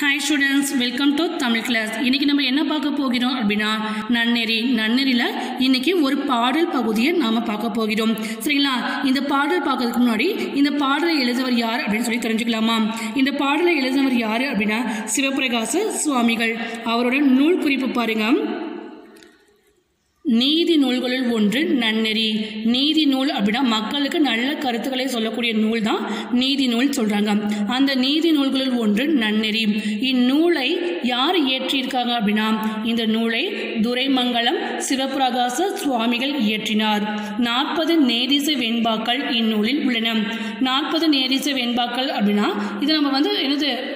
Hi students welcome to Tamil class இன்னைக்கு நம்ம என்ன பார்க்க போகிறோம் அப்படின்னா நன்னெறி. நன்னெறியில் இன்றைக்கி ஒரு பாடல் பகுதியை நாம் பார்க்க போகிறோம். சரிங்களா? இந்த பாடல் பார்க்கறதுக்கு முன்னாடி இந்த பாடலை எழுதவர் யார் அப்படின்னு சொல்லி தெரிஞ்சுக்கலாமா? இந்த பாடலை எழுதினவர் யார் அப்படின்னா சிவபிரகாச சுவாமிகள். அவரோட நூல் குறிப்பு பாருங்கள் நீதி நூல்களில் ஒன்று நன்னெறி. நீதி நூல் அப்படின்னா மக்களுக்கு நல்ல கருத்துக்களை சொல்லக்கூடிய நூல் தான் நீதி நூல் சொல்றாங்க. அந்த நீதி நூல்களில் ஒன்று நன்னெறி. இந்நூலை யார் இயற்றியிருக்காங்க அப்படின்னா இந்த நூலை துரைமங்கலம் சிவபிரகாச சுவாமிகள் இயற்றினார். நாற்பது நேரிச வெண்பாக்கள் இந்நூலில் உள்ளன. நாற்பது நேரிச வெண்பாக்கள் அப்படின்னா இது நம்ம வந்து என்னது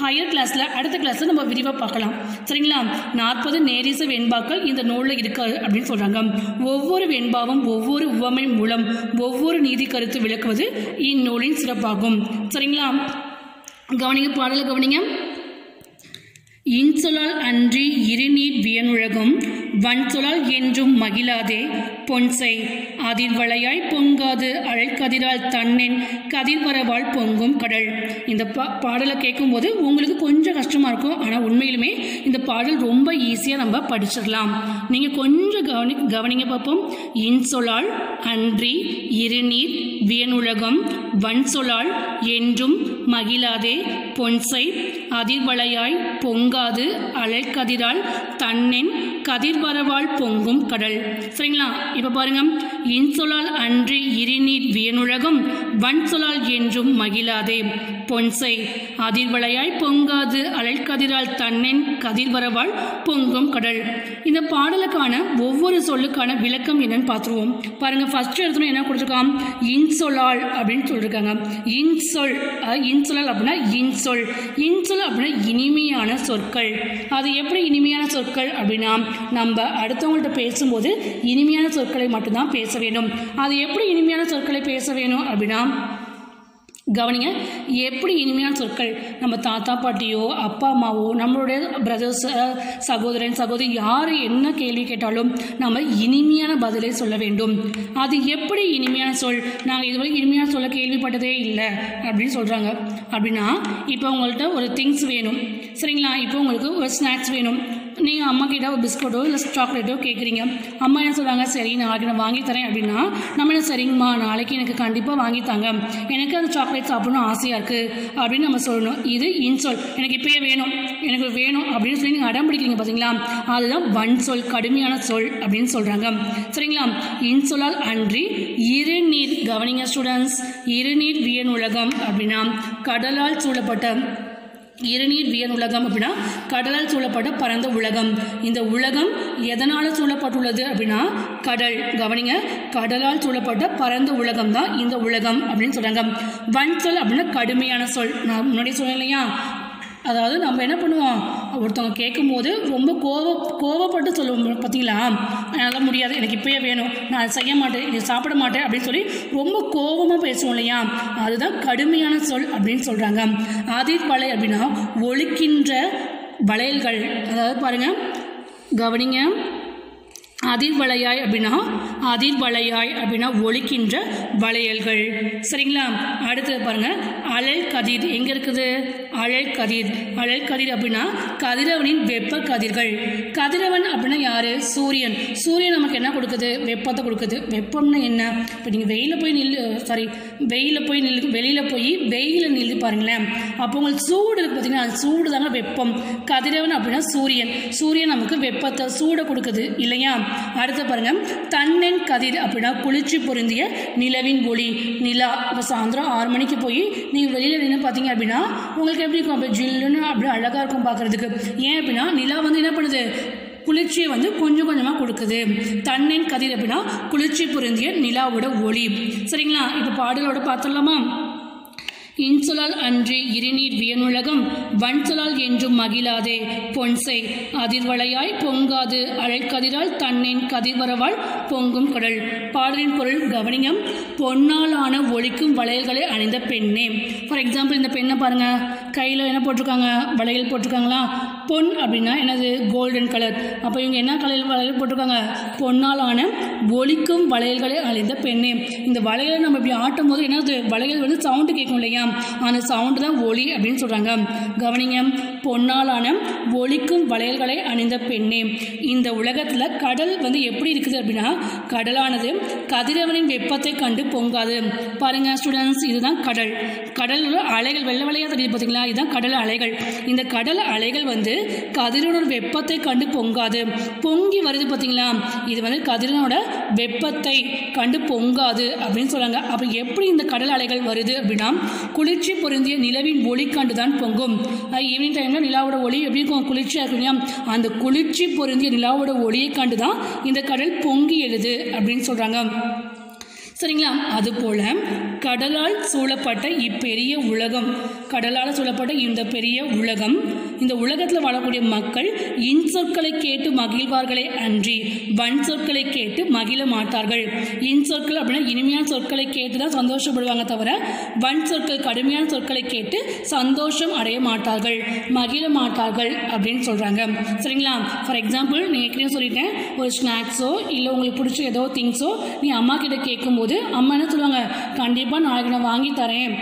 ஹையர் கிளாஸில் அடுத்த கிளாஸில் நம்ம விரிவாக பார்க்கலாம். சரிங்களா? நாற்பது நேரிச வெண்பாக்கள் இந்த நூலில் இருக்கு அப்படின்னு சொல்கிறாங்க ஒவ்வொரு வெண்பாவும் ஒவ்வொரு உவமை மூலம் ஒவ்வொரு நீதி கருத்து விளக்குவது இந்நூலின் சிறப்பாகும். சரிங்களா? கவனிங்க பாடலை கவனிங்க. இன்சொலால் அன்றி இருநீர் வியனுலகம். வன்சொலால் என்றும் மகிழாதே. பொன்சை அதிர்வளையாய் பொங்காது. அழைக்கதிரால் தன்னின் கதிர்வரவால் பொங்கும் கடல். இந்த பா பாடலை கேட்கும்போது உங்களுக்கு கொஞ்சம் கஷ்டமாக இருக்கும். ஆனால் உண்மையிலுமே இந்த பாடல் ரொம்ப ஈஸியாக நம்ம படிச்சிடலாம். நீங்கள் கொஞ்சம் கவனி கவனிங்க பார்ப்போம் இன்சொலால் அன்றி இருநீர் வியனுலகம் வன்சொலால் என்றும் மகிழாதே. பொன்சை அதிர்வளையாய் பொங்காது. அழற்கதிரால் தன்னென் கதிர்வரவால் பொங்கும் கடல். சரிங்களா? இப்போ பாருங்க. இன்சொலால் அன்றி இருநீர் வியனுலகம் வன்சொலால் என்றும் மகிழாதே. பொன்சை அதிர்வலையாய் பொங்காது அழற்கதிரால் தன்னென் கதிர்வரவால் பொங்கும் கடல். இந்த பாடலுக்கான ஒவ்வொரு சொல்லுக்கான விளக்கம் என்னன்னு பார்த்துருவோம். பாருங்க ஃபர்ஸ்ட் எடுத்தோம் என்ன கொடுத்துருக்கான் இன்சொலால் அப்படின்னு சொல்லியிருக்காங்க இன்சொல் இன்சொலால் அப்படின்னா இன்சொல். இன்சொல் அப்படின்னா இனிமையான சொற்கள். அது எப்படி இனிமையான சொற்கள் அப்படின்னா நம்ம அடுத்தவங்கள்ட்ட பேசும்போது இனிமையான சொற்களை மட்டும்தான் பேச வேணும். அது எப்படி இனிமையான சொற்களை பேச வேணும் அப்படின்னா கவனிங்க எப்படி இனிமையான சொற்கள் நம்ம தாத்தா பாட்டியோ அப்பா அம்மாவோ நம்மளுடைய பிரதர்ஸ் சகோதரன் சகோதரி யார் என்ன கேள்வி கேட்டாலும் நம்ம இனிமையான பதிலை சொல்ல வேண்டும். அது எப்படி இனிமையான சொல்? நாங்கள் இதுவரை இனிமையான சொல்ல கேள்விப்பட்டதே இல்லை அப்படின்னு சொல்கிறாங்க அப்படின்னா இப்போ உங்கள்கிட்ட ஒரு திங்ஸ் வேணும். சரிங்களா? இப்போ உங்களுக்கு ஒரு ஸ்நாக்ஸ் வேணும். நீங்கள் அம்மா கிட்ட ஒரு பிஸ்கட்டோ இல்லை சாக்லேட்டோ கேட்குறீங்க அம்மா என்ன சொல்கிறாங்க சரி நாளைக்கு நான் வாங்கி தரேன் அப்படின்னா நம்ம என்ன சரிங்கம்மா நாளைக்கு எனக்கு கண்டிப்பாக வாங்கி தாங்க. எனக்கு அந்த சாக்லேட் சாப்பிடணும் ஆசையாக இருக்குது அப்படின்னு நம்ம சொல்லணும். இது இன்சொல். எனக்கு இப்போயே வேணும். எனக்கு வேணும் அப்படின்னு சொல்லி நீங்கள் அடம் பிடிக்கிறீங்க பார்த்தீங்களா அதுதான் வன் சொல் கடுமையான சொல் அப்படின்னு சொல்கிறாங்க சரிங்களா? இன்சொலால் அன்றி இருநீர் கவனிங்க ஸ்டூடெண்ட்ஸ் இருநீர் வியன் உலகம் அப்படின்னா கடலால் சூழப்பட்ட இருநீர் வியன் உலகம் அப்படின்னா கடலால் சூழப்பட்ட பரந்த உலகம். இந்த உலகம் எதனால் சூழப்பட்டுள்ளது அப்படின்னா கடல். கவனிங்க கடலால் சூழப்பட்ட பரந்த உலகம் தான் இந்த உலகம் அப்படின்னு சொல்கிறாங்க வன்சொல் அப்படின்னா கடுமையான சொல். நான் முன்னாடி சொன்னேன் இல்லையா அதாவது நம்ம என்ன பண்ணுவோம்? ஒருத்தவங்க கேட்கும்போது ரொம்ப கோவ கோவப்பட்டு சொல்லுவோம் பார்த்தீங்களா அதெல்லாம் முடியாது எனக்கு இப்போயே வேணும். நான் அதை செய்ய மாட்டேன் இதை சாப்பிட மாட்டேன் அப்படின்னு சொல்லி ரொம்ப கோபமாக பேசுவோம் இல்லையா? அதுதான் கடுமையான சொல் அப்படின்னு சொல்கிறாங்க அதிர்வலை அப்படின்னா ஒழிக்கின்ற வளையல்கள். அதாவது பாருங்கள் கவனிங்க. அதிர்வலையாய் அப்படின்னா அதிர்வளையாய் அப்படின்னா ஒழிக்கின்ற வளையல்கள். சரிங்களா? அடுத்தது பாருங்க அழல் கதிர். எங்க இருக்குது? அழல் கதிர். அழல் கதிர் அப்படின்னா கதிரவனின் வெப்ப கதிர்கள். கதிரவன் அப்படின்னா யாரு? சூரியன். சூரியன் நமக்கு என்ன கொடுக்குது? வெப்பத்தை கொடுக்குது. வெப்பம்னா என்ன? இப்போ நீங்கள் வெயிலில் போய் நில்லு சாரி வெயிலில் போய் நில்லு வெளியில் போய் வெயிலில் நில்லு பாருங்களேன். அப்போ உங்களுக்கு சூடு பார்த்தீங்கன்னா அது சூடு தாங்க வெப்பம். கதிரவன் அப்படின்னா சூரியன். சூரியன் நமக்கு வெப்பத்தை சூடை கொடுக்குது இல்லையா? அடுத்து பாருங்க தன்னென் கதிர் அப்படின்னா குளிர்ச்சி பொருந்திய நிலவின் ஒளி. நிலா இப்போ சாயந்தரம் ஆறு மணிக்கு போய் நீங்கள் வெளியில் நின்று பார்த்தீங்க அப்படின்னா உங்களுக்கு எப்படி இருக்கும்? அப்படி ஜில்லுன்னு அப்படி அழகாக இருக்கும் பார்க்குறதுக்கு ஏன் அப்படின்னா நிலா வந்து என்ன பண்ணுது? குளிர்ச்சியை வந்து கொஞ்சம் கொஞ்சமாக கொடுக்குது. தண்ணின் கதிர் அப்படின்னா குளிர்ச்சி பொருந்திய நிலாவோட ஒளி. சரிங்களா? இப்போ பாடலோட பார்த்துடலாமா இன்சொலால் அன்றி இருநீர் வியனுலகம் வன்சொலால் என்றும் மகிழாதே. பொன்சை அதிர்வலையாய் பொங்காது. அழைக்கதிரால் தன்னின் கதிர்வரவால் பொங்கும் கடல். பாடலின் பொருள் கவனியம் பொன்னால் ஆன ஒழிக்கும் வளையல்களை அணிந்த பெண்ணே. ஃபார் எக்ஸாம்பிள் இந்த பெண்ணை பாருங்க. கையில் என்ன போட்டிருக்காங்க? வளையல் போட்டிருக்காங்களா? பொன் அப்படின்னா என்னது? கோல்டன் கலர் அப்போ இவங்க என்ன கலர் வளையல் போட்டிருக்காங்க? பொன்னாலான ஒலிக்கும் வளையல்களை அழிந்த பெண்ணே. இந்த வளையலை நம்ம இப்படி ஆட்டும் போது என்னது? வளையல் வந்து சவுண்டு கேட்கும் இல்லையா? அந்த சவுண்டு தான் ஒலி அப்படின்னு சொல்கிறாங்க கவனிங்க. பொன்னாலான ஒழிக்கும் வளையல்களை அணிந்த பெண்ணே. இந்த உலகத்தில் கடல் வந்து எப்படி இருக்குது அப்படின்னா கடலானது கதிரவனின் வெப்பத்தை கண்டு பொங்காது. பாருங்க ஸ்டூடெண்ட்ஸ் இதுதான் கடல். கடலில் அலைகள் வெள்ள வெள்ளையாக தெரியுது பார்த்தீங்களா இதுதான் கடல் அலைகள். இந்த கடல் அலைகள் வந்து கதிரவனோட வெப்பத்தை கண்டு பொங்காது. பொங்கி வருது பார்த்தீங்களா இது வந்து கதிரனோட வெப்பத்தை கண்டு பொங்காது அப்படின்னு சொல்கிறாங்க அப்போ எப்படி இந்த கடல் அலைகள் வருது அப்படின்னா குளிர்ச்சி பொருந்திய நிலவின் ஒளி கண்டு தான் பொங்கும் ஈவினிங் டைம் டைமில் நிலாவோட ஒளி? எப்படி இருக்கும்? குளிர்ச்சியாக இருக்கும் இல்லையா? அந்த குளிர்ச்சி பொருந்திய நிலாவோட ஒளியை கண்டு தான் இந்த கடல் பொங்கி எழுது அப்படின்னு சொல்கிறாங்க சரிங்களா? அதுபோல் கடலால் சூழப்பட்ட இப்பெரிய உலகம் கடலால் சூழப்பட்ட இந்த பெரிய உலகம் இந்த உலகத்தில் வாழக்கூடிய மக்கள் இன்சொற்களை கேட்டு மகிழ்வார்களே அன்றி வன் சொற்களை கேட்டு மகிழ மாட்டார்கள். இன்சொற்கள் அப்படின்னா இனிமையான சொற்களை கேட்டு தான் சந்தோஷப்படுவாங்க தவிர வன் சொற்கள் கடுமையான சொற்களை கேட்டு சந்தோஷம் அடைய மாட்டார்கள் மகிழ மாட்டார்கள் அப்படின்னு சொல்கிறாங்க சரிங்களா? ஃபார் எக்ஸாம்பிள் நீங்கள் ஏற்கனவே சொல்லிட்டேன் ஒரு ஸ்நாக்ஸோ இல்லை உங்களுக்கு பிடிச்ச ஏதோ திங்ஸோ நீ அம்மா கிட்ட கேட்கும்போது அம்மா என்ன சொல்லுவாங்க கண்டிப்பாக நாளைக்கு நான் வாங்கி தரேன்.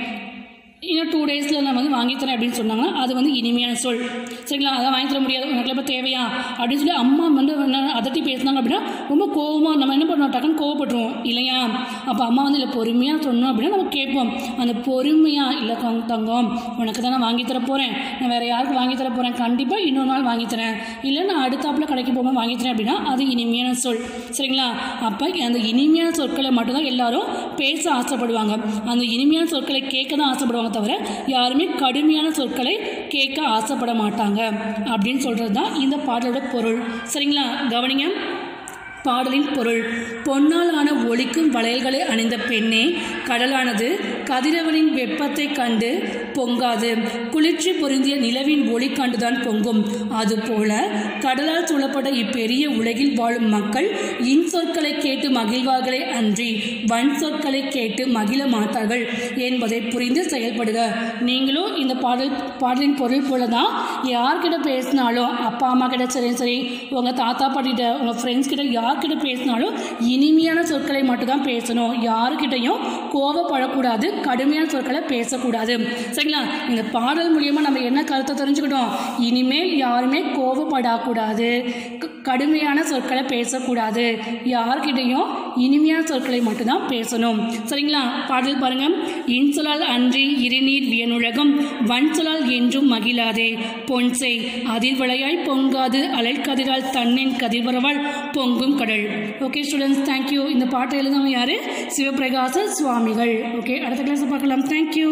இன்னும் டூ டேஸில் நான் வந்து வாங்கித்தரேன் அப்படின்னு சொன்னாங்கன்னா அது வந்து இனிமையான சொல். சரிங்களா? அதான் வாங்கி தர முடியாது. உனக்கு இப்போ தேவையா? அப்படின்னு சொல்லி அம்மா வந்து என்ன அதட்டி பேசினாங்க அப்படின்னா ரொம்ப கோவமாக நம்ம என்ன பண்ணுவோம்? டக்குன்னு கோவப்பட்டுருவோம். இல்லையா? அப்போ அம்மா வந்து இல்லை பொறுமையாக சொன்னோம் அப்படின்னா நம்ம கேட்போம். அந்த பொறுமையாக இல்லை தங்கம் உனக்கு தான் நான் வாங்கி தர போகிறேன் நான் வேறு யாருக்கு வாங்கி தர போகிறேன் கண்டிப்பாக இன்னொரு நாள் வாங்கித்தரேன் இல்லை நான் அடுத்தாப்பில் கடைக்கு போகும்போது வாங்கித்தரேன் அப்படின்னா அது இனிமையான சொல். சரிங்களா? அப்போ அந்த இனிமையான சொற்களை மட்டும்தான் எல்லாரும் பேச ஆசைப்படுவாங்க. அந்த இனிமையான சொற்களை கேட்க தான் ஆசைப்படுவாங்க. தவிர யாருமே கடுமையான சொற்களை கேட்க ஆசைப்பட மாட்டாங்க. அப்படின்னு சொல்கிறது தான் இந்த பாடலோட பொருள். சரிங்களா? கவனிங்க. பாடலின் பொருள். பொன்னால் ஆன ஒளிக்கும் வளையல்களை அணிந்த பெண்ணே கடலானது கதிரவனின் வெப்பத்தை கண்டு பொங்காது. குளிர்ச்சி பொருந்திய நிலவின் ஒளி கண்டுதான் பொங்கும். அதுபோல கடலால் சூழப்பட்ட இப்பெரிய உலகில் வாழும் மக்கள் இன்சொற்களை கேட்டு மகிழ்வார்களே அன்றி வன் சொற்களை கேட்டு மகிழ மாட்டார்கள் என்பதை புரிந்து செயல்படுக. நீங்களும் இந்த பாடல் பாடலின் பொருள் போல தான் யார்கிட்ட பேசினாலும் அப்பா அம்மா கிட்ட சரி சரி உங்கள் தாத்தா பாட்டிகிட்ட உங்கள் ஃப்ரெண்ட்ஸ் கிட்ட யார் யார்கிட்ட பேசினாலும் இனிமையான சொற்களை மட்டும்தான் பேசணும். யாருக்கிட்டையும் கோவப்படக்கூடாது கடுமையான சொற்களை பேசக்கூடாது. சரிங்களா? இந்த பாடல் மூலியமாக நம்ம என்ன கருத்தை தெரிஞ்சுக்கிட்டோம்? இனிமேல் யாருமே கோவப்படக்கூடாது. கடுமையான சொற்களை பேசக்கூடாது. யார்கிட்டையும் இனிமையான சொற்களை மட்டும்தான் பேசணும். சரிங்களா? பாடல் பாருங்க. இன்சொலால் அன்றி இருநீர் வியனுலகம் வன்சொலால் என்றும் மகிழாதே. பொன்சை அதிர்வலையாய் பொங்காது அலை கதிரால் தன்னின் கதிர்வரவால் பொங்கும் கடல். ஓகே ஸ்டூடெண்ட்ஸ் தேங்க்யூ இந்த பாட்டை எழுதவங்க யாரு? சிவபிரகாச சுவாமிகள். ஓகே அடுத்த கிளாஸ் பார்க்கலாம். Thank you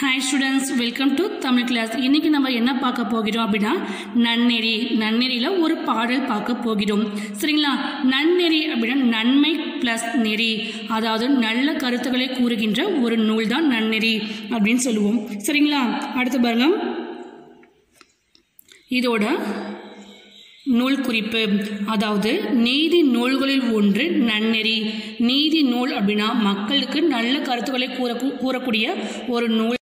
hi students welcome to Tamil class இன்றைக்கி நம்ம என்ன பார்க்க போகிறோம் அப்படின்னா நன்னெறி. நன்னெறியில் ஒரு பாடல் பார்க்க போகிறோம். சரிங்களா? நன்னெறி அப்படின்னா நன்மை ப்ளஸ் நெறி. அதாவது நல்ல கருத்துக்களை கூறுகின்ற ஒரு நூல் தான் நன்னெறி அப்படின்னு சொல்லுவோம். சரிங்களா? அடுத்து பாருங்க. இதோட நூல் குறிப்பு. அதாவது நீதி நூல்களில் ஒன்று நன்னெறி. நீதி நூல் அப்படின்னா மக்களுக்கு நல்ல கருத்துக்களை கூற கூறக்கூடிய ஒரு நூல்